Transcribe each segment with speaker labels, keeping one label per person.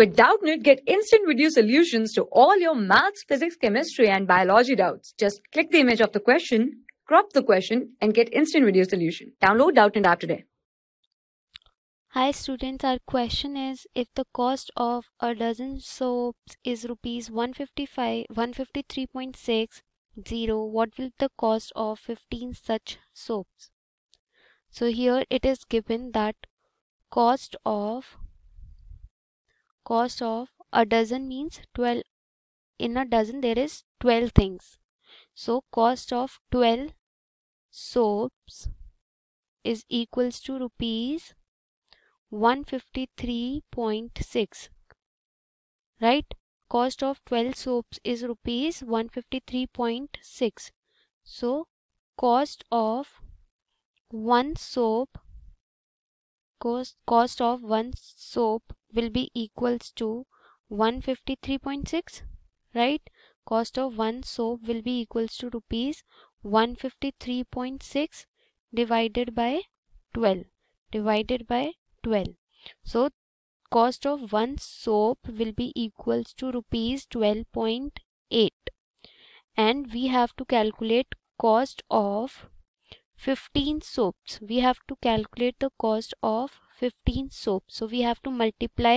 Speaker 1: With Doubtnut, get instant video solutions to all your maths, physics, chemistry, and biology doubts. Just click the image of the question, crop the question, and get instant video solution. Download Doubtnut app today.
Speaker 2: Hi students, our question is if the cost of a dozen soaps is rupees 155 153.60 what will the cost of 15 such soaps? So here it is given that cost of cost of a dozen means 12 in a dozen there is 12 things. So cost of 12 soaps is equals to rupees 153.6 right? Cost of 12 soaps is rupees 153.6 so cost of one soap cost cost of one soap will be equals to 153.6 right? Cost of one soap will be equals to rupees 153.6 divided by 12 divided by 12 so cost of one soap will be equals to rupees 12.8 and we have to calculate cost of 15 soaps. We have to calculate the cost of 15 soaps so we have to multiply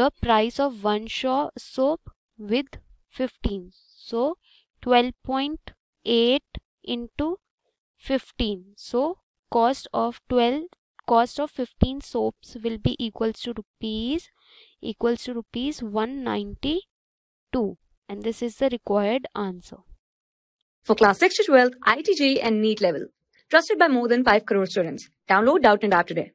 Speaker 2: the price of one shaw soap with 15 so 12.8 into 15 so cost of 12 cost of 15 soaps will be equals to rupees equals to rupees 192 and this is the required answer.
Speaker 1: For class 6 to 12, IIT JEE and NEET level. Trusted by more than 5 crore students. Download Doubtnut app today.